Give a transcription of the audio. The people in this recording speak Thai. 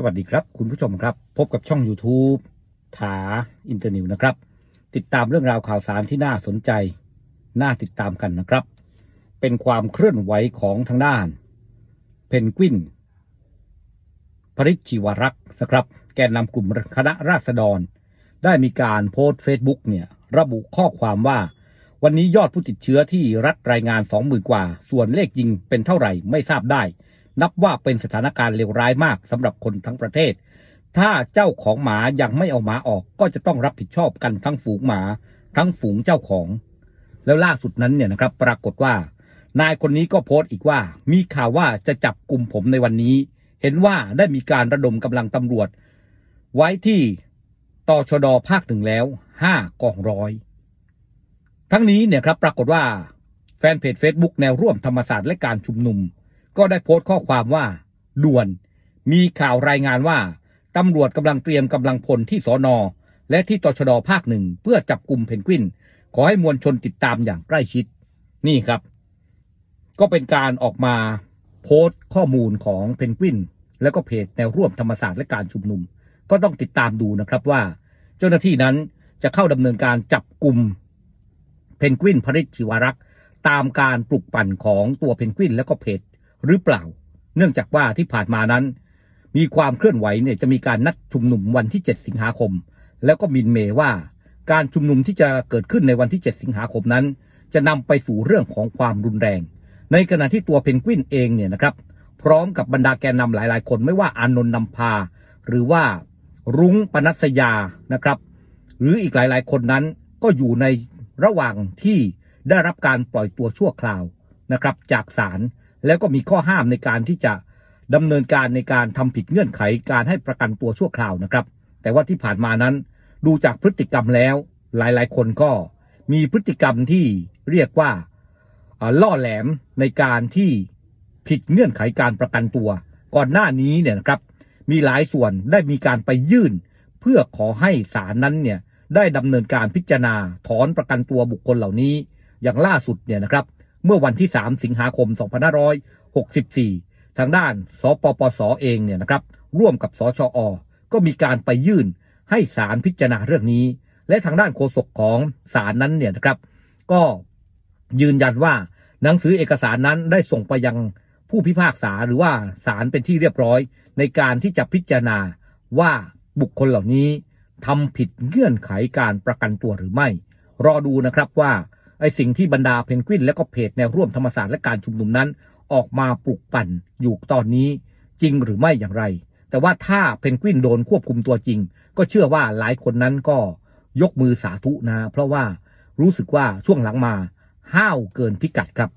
สวัสดีครับ คุณผู้ชมครับ พบกับช่อง YouTube THA Internews นะครับ ติดตามเรื่องราวข่าวสารที่น่าสนใจ น่าติดตามกันนะครับ เป็นความเคลื่อนไหวของทางด้าน เพนกวินพริษฐ์ ชิวารักษ์นะครับ แกนนำกลุ่มคณะราษฎร ได้มีการโพสต์เฟซบุ๊กเนี่ย ระบุข้อความว่า วันนี้ยอดผู้ติดเชื้อที่รัฐรายงาน 20,000 กว่า ส่วนเลขจริงเป็นเท่าไหร่ไม่ทราบได้ นับว่าเป็นสถานการณ์เลวร้ายมากสำหรับคนทั้งประเทศ ถ้าเจ้าของหมายังไม่เอาหมาออกก็จะต้องรับผิดชอบกันทั้งฝูงหมา ทั้งฝูงเจ้าของ แล้วล่าสุดนั้นเนี่ยนะครับ ปรากฏว่า นายคนนี้ก็โพสต์อีกว่า มีข่าวว่าจะจับกลุ่มผมในวันนี้ เห็นว่าได้มีการระดมกำลังตำรวจ ไว้ที่ตชดภาคหนึ่งแล้วห้ากองร้อย ทั้งนี้เนี่ยครับปรากฏว่าแฟนเพจ Facebook แนวร่วมธรรมศาสตร์และการชุมนุม ก็ได้โพสต์ข้อความว่า ด่วน มีข่าวรายงานว่าตำรวจกำลังเตรียมกำลังพลที่สอนอและที่ตชดภาคหนึ่งเพื่อจับกลุ่มเพนกวิน ขอให้มวลชนติดตามอย่างใกล้ชิด นี่ครับ ก็เป็นการออกมาโพสต์ข้อมูลของเพนกวิน แล้วก็เพจแนวร่วมธรรมศาสตร์และการชุมนุม ก็ต้องติดตามดูนะครับว่า เจ้าหน้าที่นั้นจะเข้าดำเนินการจับกลุ่มเพนกวินพริชิวรักษ์ตามการปลุกปั่นของตัวเพนกวินแล้วก็เพจ หรือเปล่า เนื่องจากว่าที่ผ่านมานั้น มีความเคลื่อนไหวเนี่ยจะมีการนัดชุมนุมวันที่ 7 สิงหาคม แล้วก็มินเมว่า การชุมนุมที่จะเกิดขึ้นในวันที่ 7 สิงหาคมนั้น จะนำไปสู่เรื่องของความรุนแรง ในขณะที่ตัวเพนกวินเองเนี่ยนะครับ พร้อมกับบรรดาแกนนำหลาย ๆ คนไม่ว่าอานนท์นำพา หรือว่ารุ้งปนัสยานะครับ หรืออีกหลาย ๆ คนนั้นก็อยู่ในระหว่างที่ได้รับการปล่อยตัวชั่วคราวนะครับ จากศาล แล้วก็มีข้อห้ามในการที่จะดำเนินการในการทำผิดเงื่อนไขการให้ประกันตัวชั่วคราวนะครับ แต่ว่าที่ผ่านมานั้นดูจากพฤติกรรมแล้ว หลายๆ คนก็มีพฤติกรรมที่เรียกว่าล่อแหลมในการที่ผิดเงื่อนไขการประกันตัว ก่อนหน้านี้เนี่ยนะครับมีหลายส่วนได้มีการไปยื่น เพื่อขอให้ศาลนั้นเนี่ยได้ดำเนินการพิจารณาถอนประกันตัวบุคคลเหล่านี้ อย่างล่าสุดเนี่ยนะครับ เมื่อวันที่ 3 สิงหาคม 2564 ทางด้านสปปสเองเนี่ยนะครับ ร่วมกับสชอ ก็มีการไปยื่นให้ศาลพิจารณาเรื่องนี้ และทางด้านโฆษกของศาลนั้นเนี่ยนะครับ ก็ยืนยันว่าหนังสือเอกสารนั้นได้ส่งไปยังผู้พิพากษาหรือว่าศาลเป็นที่เรียบร้อย ในการที่จะพิจารณาว่าบุคคลเหล่านี้ทำผิดเงื่อนไขการประกันตัวหรือไม่ รอดูนะครับว่า ไอสิ่งที่บรรดาเพนกวิน และก็เพจแนวร่วมธรรมศาสตร์และการชุมนุมนั้น ออกมาปลุกปั่นอยู่ตอนนี้จริงหรือไม่อย่างไร แต่ว่าถ้าเพนกวินโดนควบคุมตัวจริง ก็เชื่อว่าหลายคนนั้นก็ยกมือสาธุนะ เพราะว่ารู้สึกว่าช่วงหลังมาห้าวเกินพิกัดครับ